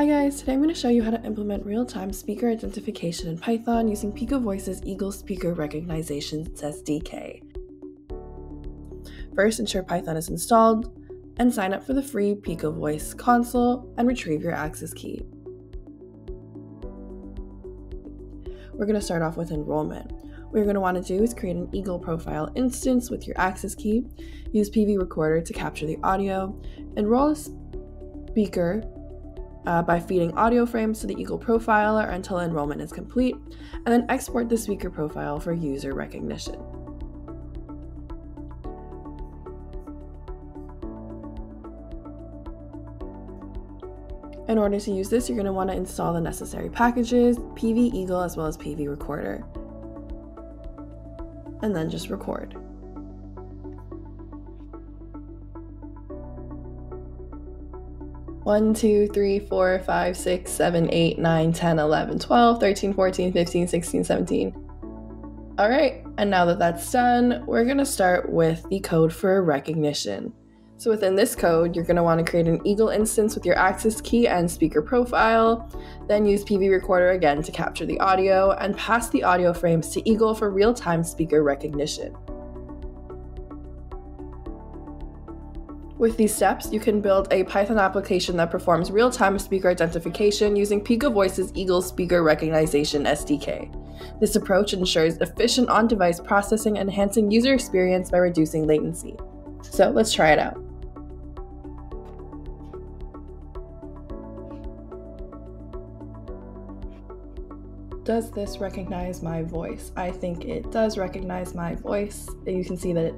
Hi guys, today I'm going to show you how to implement real-time speaker identification in Python using Picovoice's Eagle Speaker Recognition SDK. First, ensure Python is installed, and sign up for the free Picovoice console and retrieve your access key. We're going to start off with enrollment. What you're going to want to do is create an Eagle profile instance with your access key, use PV Recorder to capture the audio, enroll a speaker uh, by feeding audio frames to the Eagle profiler until enrollment is complete, and then export the speaker profile for user recognition. In order to use this, you're going to want to install the necessary packages, PV Eagle as well as PV Recorder, and then just record. One, two, three, four, five, six, seven, eight, nine, 10, 11, 12, 13, 14, 15, 16, 17. All right, and now that that's done, we're gonna start with the code for recognition. So within this code, you're gonna wanna create an Eagle instance with your access key and speaker profile, then use PV Recorder again to capture the audio, and pass the audio frames to Eagle for real-time speaker recognition. With these steps, you can build a Python application that performs real-time speaker identification using Picovoice's Eagle Speaker Recognition SDK. This approach ensures efficient on-device processing, enhancing user experience by reducing latency. So let's try it out. Does this recognize my voice? I think it does recognize my voice. You can see that it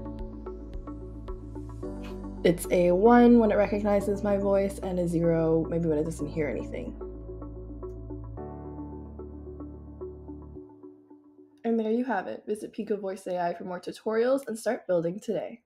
it's a 1 when it recognizes my voice and a 0 maybe when it doesn't hear anything. And there you have it. Visit Picovoice AI for more tutorials and start building today.